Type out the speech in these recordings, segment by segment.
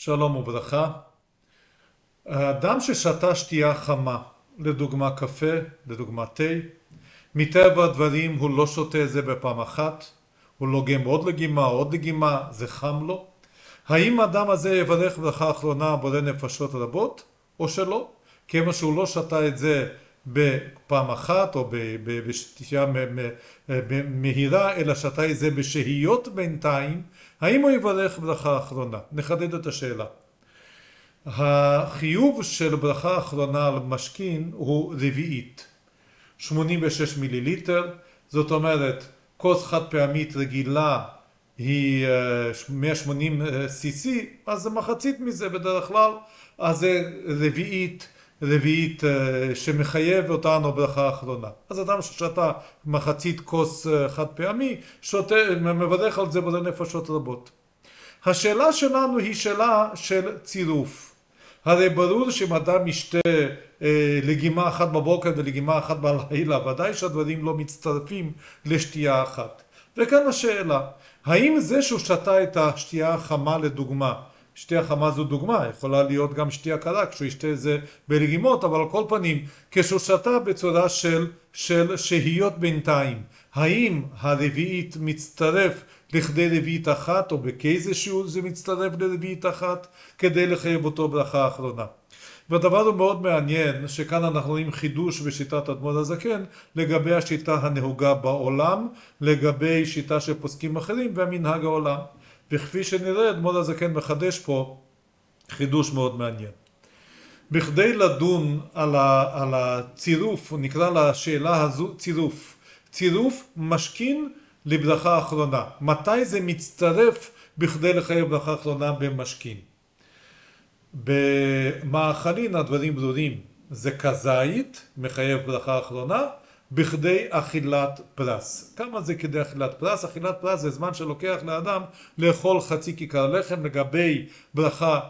שלום וברכה. האדם ששתה שתייה חמה, לדוגמה קפה, לדוגמה תה, מטבע הדברים הוא לא שותה את זה בפעם אחת, הוא לוגם עוד לגימה, עוד לגימה, זה חם לו. האם האדם הזה יברך ברכה אחרונה בורא נפשות רבות, או שלא? כיוון שהוא לא שתה את זה בפעם אחת או בשתייה מהירה, אלא שתה את זה בשהיות בינתיים, האם הוא יברך ברכה אחרונה? נחדד את השאלה. החיוב של ברכה אחרונה על משכין הוא רביעית, 86 מיליליטר, זאת אומרת כוס חד פעמית רגילה היא 180 cc, אז זה מחצית מזה בדרך כלל, אז זה רביעית רביעית שמחייב אותנו ברכה אחרונה. אז אדם ששתה מחצית כוס חד פעמי, שותה, מברך על זה בזה נפשות רבות. השאלה שלנו היא שאלה של צירוף. הרי ברור שאם אדם ישתה לגימה אחת בבוקר ולגימה אחת בלילה, ודאי שהדברים לא מצטרפים לשתייה אחת. וכאן השאלה, האם זה שהוא שתה את השתייה החמה לדוגמה, שתייה חמה זו דוגמה, יכולה להיות גם שתייה קרה כשהוא ישתה את זה ברגימות, אבל על כל פנים, כשהוא שתה בצורה של, של שהיות בינתיים, האם הרביעית מצטרף לכדי רביעית אחת, או בכאיזה שיעור זה מצטרף לרביעית אחת, כדי לחייב אותו ברכה אחרונה. והדבר הוא מאוד מעניין, שכאן אנחנו רואים חידוש בשיטת אדמו"ר הזקן לגבי השיטה הנהוגה בעולם, לגבי שיטה של פוסקים אחרים ומנהג העולם. וכפי שנראה, אדמו"ר הזקן מחדש פה חידוש מאוד מעניין. בכדי לדון על, ה, על הצירוף, נקרא לשאלה הזו צירוף, צירוף משכין לברכה אחרונה. מתי זה מצטרף בכדי לחייב ברכה אחרונה במשכין? במאכלין הדברים ברורים, זה כזית, מחייב ברכה אחרונה, בכדי אכילת פרס. כמה זה כדי אכילת פרס? אכילת פרס זה זמן שלוקח לאדם לאכול חצי כיכר לחם. לגבי ברכה,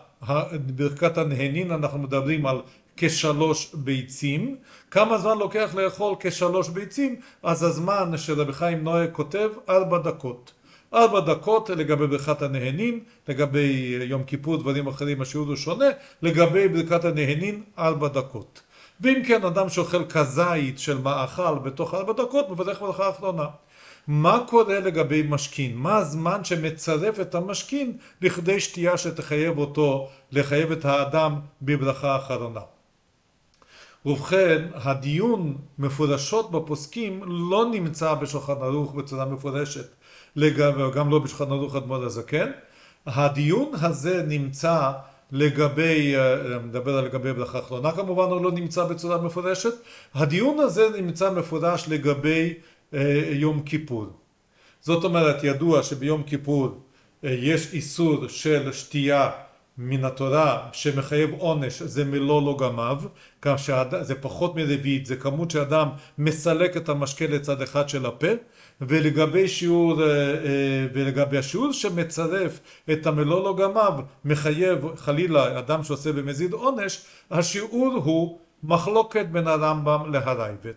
ברכת הנהנין אנחנו מדברים על כשלוש ביצים. כמה זמן לוקח לאכול כשלוש ביצים? אז הזמן שרבי חיים נועה כותב ארבע דקות. ארבע דקות לגבי ברכת הנהנין, לגבי יום כיפור דברים אחרים השיעור הוא שונה, לגבי ברכת הנהנין ארבע דקות. ואם כן אדם שאוכל כזית של מאכל בתוך ארבע דקות מברך ברכה אחרונה. מה קורה לגבי משכין? מה הזמן שמצרף את המשכין לכדי שתייה שתחייב אותו, לחייב את האדם בברכה אחרונה? ובכן, הדיון מפורשות בפוסקים לא נמצא בשולחן ערוך בצורה מפורשת, וגם לא בשולחן ערוך אדמו"ר הזקן. הדיון הזה נמצא לגבי, מדבר על לגבי ברכה אחרונה כמובן, הוא לא נמצא בצורה מפורשת. הדיון הזה נמצא מפורש לגבי יום כיפור. זאת אומרת, ידוע שביום כיפור יש איסור של שתייה מן התורה שמחייב עונש, זה מלוא לוגמיו, כך שזה פחות מרביעית, זה כמות שאדם מסלק את המשקה לצד אחד של הפה. ולגבי שיעור, ולגבי השיעור שמצרף את המלוא לוגמיו מחייב חלילה אדם שעושה במזיד עונש, השיעור הוא מחלוקת בין הרמב"ם להרייבד.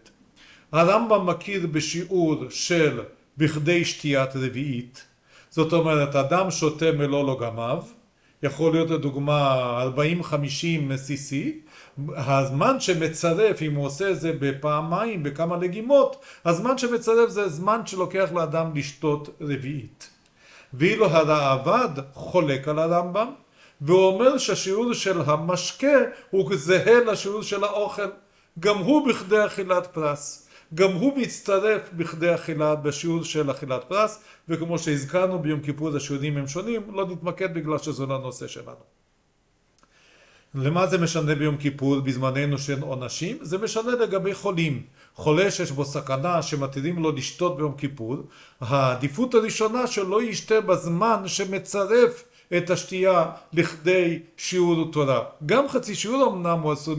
הרמב"ם מכיר בשיעור של בכדי שתיית רביעית, זאת אומרת אדם שותה מלוא לוגמיו, יכול להיות לדוגמה 40-50 cc, הזמן שמצרף, אם הוא עושה את זה בפעמיים, בכמה לגימות, הזמן שמצרף זה זמן שלוקח לאדם לשתות רביעית. ואילו הרעב"ד חולק על הרמב"ם, והוא אומר שהשיעור של המשקה הוא זהה לשיעור של האוכל, גם הוא בכדי אכילת פרס. גם הוא מצטרף בכדי אכילת, בשיעור של אכילת פרס, וכמו שהזכרנו ביום כיפור השיעורים הם שונים, לא נתמקד בגלל שזה לא הנושא שלנו. למה זה משנה ביום כיפור בזמננו של עונשים? זה משנה לגבי חולים. חולה שיש בו סכנה שמתירים לו לשתות ביום כיפור, העדיפות הראשונה שלא ישתה בזמן שמצרף את השתייה לכדי שיעור תורה. גם חצי שיעור אמנם הוא אסור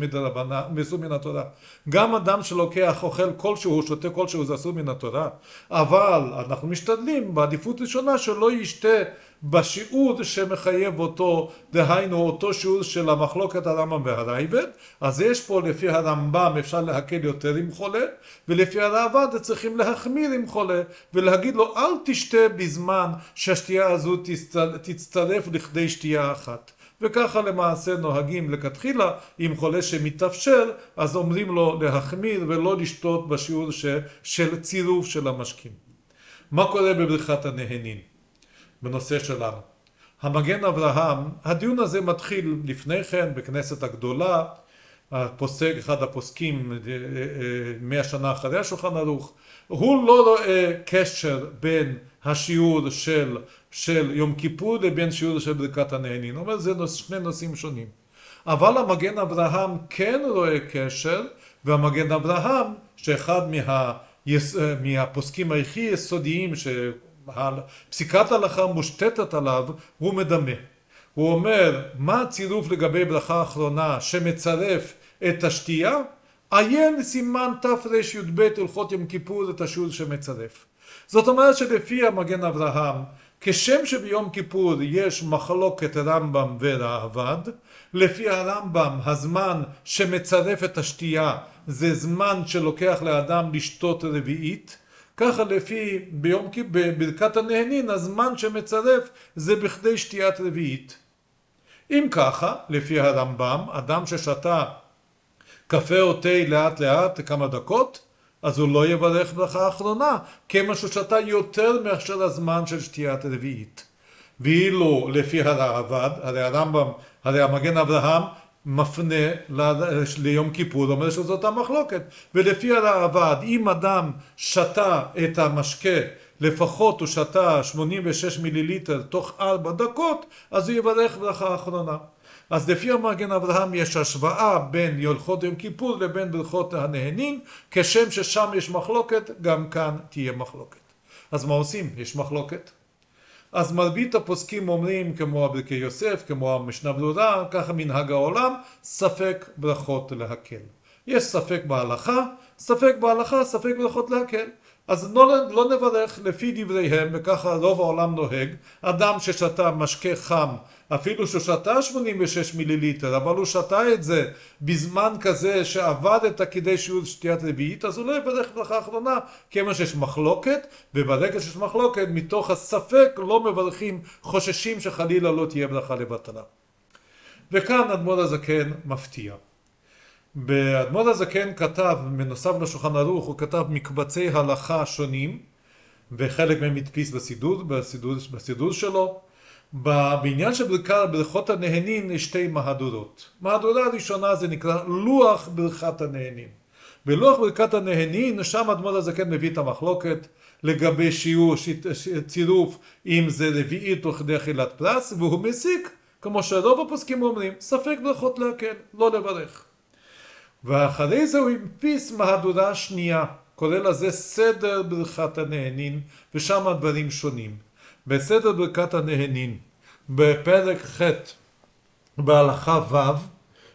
מן התורה. גם אדם שלוקח אוכל כלשהו, שותה כלשהו, זה אסור מן התורה. אבל אנחנו משתדלים בעדיפות ראשונה שלא ישתה בשיעור שמחייב אותו, דהיינו אותו שיעור של המחלוקת הרמב"ם והרייבד, אז יש פה לפי הרמב"ם אפשר להקל יותר עם חולה, ולפי הרעב"ד צריכים להחמיר עם חולה, ולהגיד לו אל תשתה בזמן שהשתייה הזו תצטרף לכדי שתייה אחת. וככה למעשה נוהגים לכתחילה, אם חולה שמתאפשר, אז אומרים לו להחמיר ולא לשתות בשיעור ש, של צירוף של המשקים. מה קורה בבריכת הנהנין? בנושא שלנו. המגן אברהם, הדיון הזה מתחיל לפני כן בכנסת הגדולה, הפוסק, אחד הפוסקים אה, אה, מאה שנה אחרי השולחן ערוך, הוא לא רואה קשר בין השיעור של, של יום כיפור לבין שיעור של ברכת הנהנין, הוא אומר זה נוס, שני נושאים שונים. אבל המגן אברהם כן רואה קשר, והמגן אברהם, שאחד מה, מהפוסקים הכי יסודיים שפסיקת ההלכה מושתתת עליו, הוא מדמה. הוא אומר, מה הצירוף לגבי ברכה אחרונה שמצרף את השתייה? עיין סימן תרי"ב הלכות יום כיפור את השיעור שמצרף. זאת אומרת שלפי המגן אברהם, כשם שביום כיפור יש מחלוקת רמב"ם וראב"ד, לפי הרמב"ם הזמן שמצרף את השתייה זה זמן שלוקח לאדם לשתות רביעית, ככה לפי ביום בברכת הנהנין הזמן שמצרף זה בכדי שתיית רביעית. אם ככה, לפי הרמב"ם, אדם ששתה קפה או תה לאט לאט כמה דקות, אז הוא לא יברך ברכה אחרונה, שהוא שתה יותר מאשר הזמן של שתיית רביעית. ואילו לפי הרעב"ד, הרי הרמב"ם, הרי המגן אברהם מפנה ליום כיפור, אומר שזאת המחלוקת. ולפי הרעב"ד, אם אדם שתה את המשקה, לפחות הוא שתה 86 מיליליטר תוך 4 דקות, אז הוא יברך ברכה אחרונה. אז לפי המגן אברהם יש השוואה בין הלכות יום כיפור לבין ברכות הנהנין, כשם ששם יש מחלוקת, גם כאן תהיה מחלוקת. אז מה עושים? יש מחלוקת. אז מרבית הפוסקים אומרים, כמו הברכי יוסף, כמו המשנה ברורה, ככה מנהג העולם, ספק ברכות להקל. יש ספק בהלכה, ספק בהלכה, ספק ברכות להקל. אז לא, לא נברך לפי דבריהם, וככה רוב העולם נוהג, אדם ששתה משקה חם, אפילו שהוא שתה 86 מיליליטר, אבל הוא שתה את זה בזמן כזה שעבדת כדי שיעור שתיית רביעית, אז הוא לא יברך ברכה אחרונה, כיוון שיש מחלוקת, וברגע שיש מחלוקת, מתוך הספק לא מברכים, חוששים שחלילה לא תהיה ברכה לבטלה. וכאן אדמו"ר הזקן מפתיע. באדמו"ר הזקן כתב, בנוסף לשולחן ערוך, הוא כתב מקבצי הלכה שונים, וחלק מהם הדפיס בסידור, בסידור, בסידור שלו. בעניין של ברכות הנהנין יש שתי מהדורות. מהדורה הראשונה זה נקרא לוח ברכת הנהנין. בלוח ברכת הנהנין, שם אדמו"ר הזקן מביא את המחלוקת לגבי שיעור, צירוף, אם זה רביעית או כדי אכילת פרס, והוא מסיק, כמו שרוב הפוסקים אומרים, ספק ברכות להקל, לא לברך. ואחרי זה הוא הדפיס מהדורה שנייה, קורא לזה סדר ברכת הנהנין, ושם הדברים שונים. בסדר ברכת הנהנין, בפרק ח' בהלכה ו',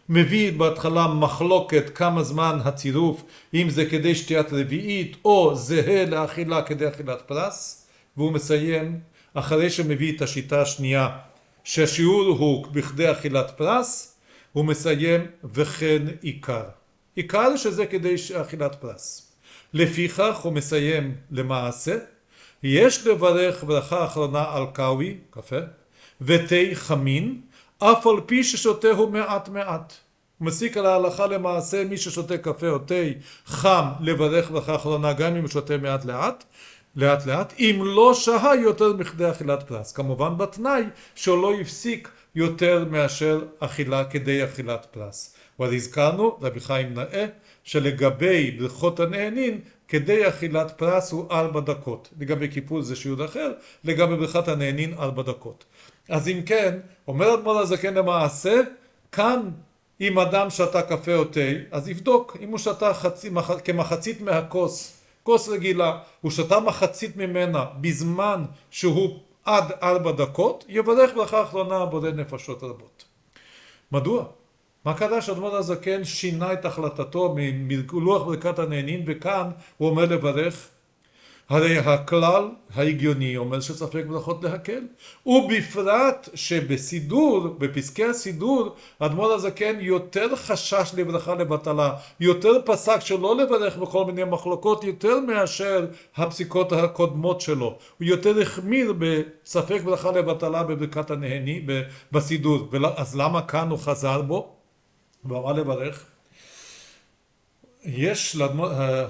מביא בהתחלה מחלוקת כמה זמן הצירוף, אם זה כדי שתיית רביעית או זהה לאכילה כדי אכילת פרס, והוא מסיים, אחרי שמביא את השיטה השנייה, שהשיעור הוא בכדי אכילת פרס, הוא מסיים וכן עיקר. עיקר שזה כדי אכילת פרס. לפיכך הוא מסיים למעשה, יש לברך ברכה אחרונה על קאווי, קפה, ותה חמין, אף על פי ששותהו מעט מעט. מסיק על ההלכה למעשה מי ששותה קפה או תה חם לברך ברכה אחרונה גם אם הוא שותה מעט לאט, לאט לאט, אם לא שהה יותר מכדי אכילת פרס. כמובן בתנאי שהוא לא הפסיק יותר מאשר אכילה כדי אכילת פרס. כבר הזכרנו, רבי חיים נאה, שלגבי ברכות הנהנין, כדי אכילת פרס הוא ארבע דקות. לגבי כיפור זה שיעור אחר, לגבי ברכת הנהנין ארבע דקות. אז אם כן, אומר אדמו"ר הזקן למעשה, כאן אם אדם שתה קפה או תה, אז יבדוק אם הוא שתה חצי, מח, כמחצית מהכוס, כוס רגילה, הוא שתה מחצית ממנה בזמן שהוא עד ארבע דקות, יברך ברכה אחרונה בודד נפשות רבות. מדוע? מה קרה שאדמון הזקן שינה את החלטתו מלוח ברכת הנהנין וכאן הוא אומר לברך? הרי הכלל ההגיוני אומר שספק ברכות להקל, ובפרט שבסידור, בפסקי הסידור, אדמו"ר הזקן יותר חשש לברכה לבטלה, יותר פסק שלא לברך בכל מיני מחלוקות, יותר מאשר הפסיקות הקודמות שלו, הוא יותר החמיר בספק ברכה לבטלה בברכת הנהנין, בסידור, אז למה כאן הוא חזר בו? ואמר לברך יש,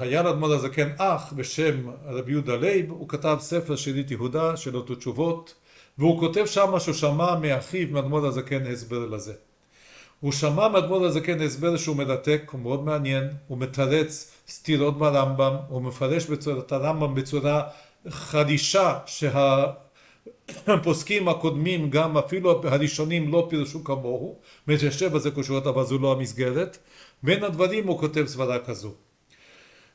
היה לאדמו"ר הזקן אח בשם רבי יהודה לייב, הוא כתב ספר שארית יהודה, שאלות ותשובות, והוא כותב שם שהוא שמע מאחיו, מאדמו"ר הזקן, הסבר לזה. הוא שמע מאדמו"ר הזקן הסבר שהוא מרתק, הוא מאוד מעניין, הוא מתרץ סתירות ברמב"ם, הוא מפרש את הרמב"ם בצורה חדישה שהפוסקים הקודמים, גם אפילו הראשונים, לא פירשו כמוהו, מתיישב בזה קושיות, אבל זו לא המסגרת. בין הדברים הוא כותב סברה כזו,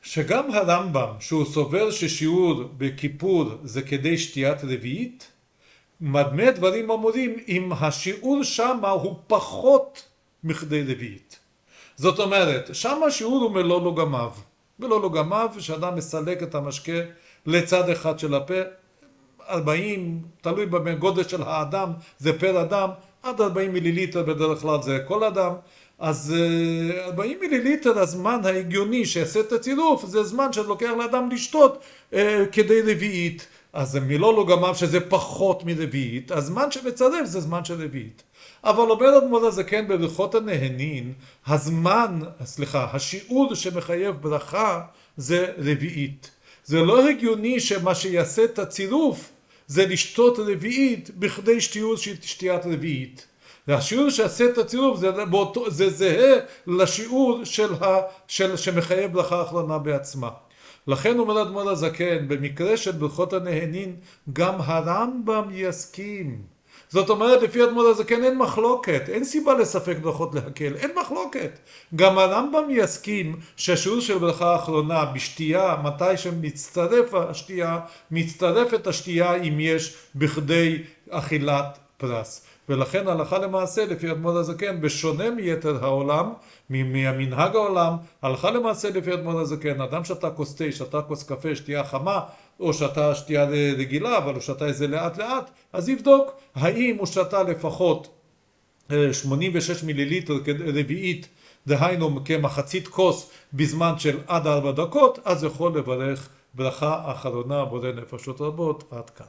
שגם הרמב"ם, שהוא סובר ששיעור בכיפור זה כדי שתיית רביעית, מדמה דברים אמורים אם השיעור שמה הוא פחות מכדי רביעית. זאת אומרת, שם השיעור הוא מלוא לוגמיו. מלוא לוגמיו, שאדם מסלק את המשקה לצד אחד של הפה, 40, תלוי בגודל של האדם, זה פר אדם, עד 40 מיליליטר בדרך כלל זה כל אדם, אז 40 אה, מיליליטר הזמן ההגיוני שיעשה את הצירוף זה זמן שלוקח לאדם לשתות אה, כדי רביעית. אז מילוא לו גמיו שזה פחות מרביעית הזמן שמצרף זה זמן של רביעית. אבל אומר אדמו"ר הזקן בברכות הנהנין הזמן, סליחה, השיעור שמחייב ברכה זה רביעית. זה לא הגיוני שמה שיעשה את הצירוף זה לשתות רביעית בכדי שתיעור שתיית רביעית והשיעור שעשה את הצירוף זה, באותו, זה זהה לשיעור של ה, של, שמחייב ברכה אחרונה בעצמה. לכן אומר אדמו"ר הזקן, במקרה של ברכות הנהנין, גם הרמב"ם יסכים. זאת אומרת, לפי אדמו"ר הזקן אין מחלוקת, אין סיבה לספק ברכות להקל, אין מחלוקת. גם הרמב"ם יסכים שהשיעור של ברכה האחרונה בשתייה, מתי שמצטרף השתייה, מצטרפת השתייה אם יש בכדי אכילת פרס. ולכן הלכה למעשה לפי אדמו"ר הזקן בשונה מיתר העולם מהמנהג העולם הלכה למעשה לפי אדמו"ר הזקן. אדם שתה כוס תה שתה כוס קפה שתייה חמה או שתה שתייה רגילה אבל הוא שתה את זה לאט לאט אז יבדוק האם הוא שתה לפחות 86 אה, מיליליטר רביעית דהיינו כמחצית כוס בזמן של עד ארבע דקות אז יכול לברך ברכה אחרונה בורא נפשות רבות. עד כאן